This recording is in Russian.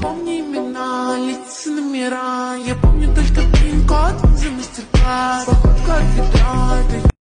помню имена, лица номера. Я помню только пин-код за мастер-класс. Покупка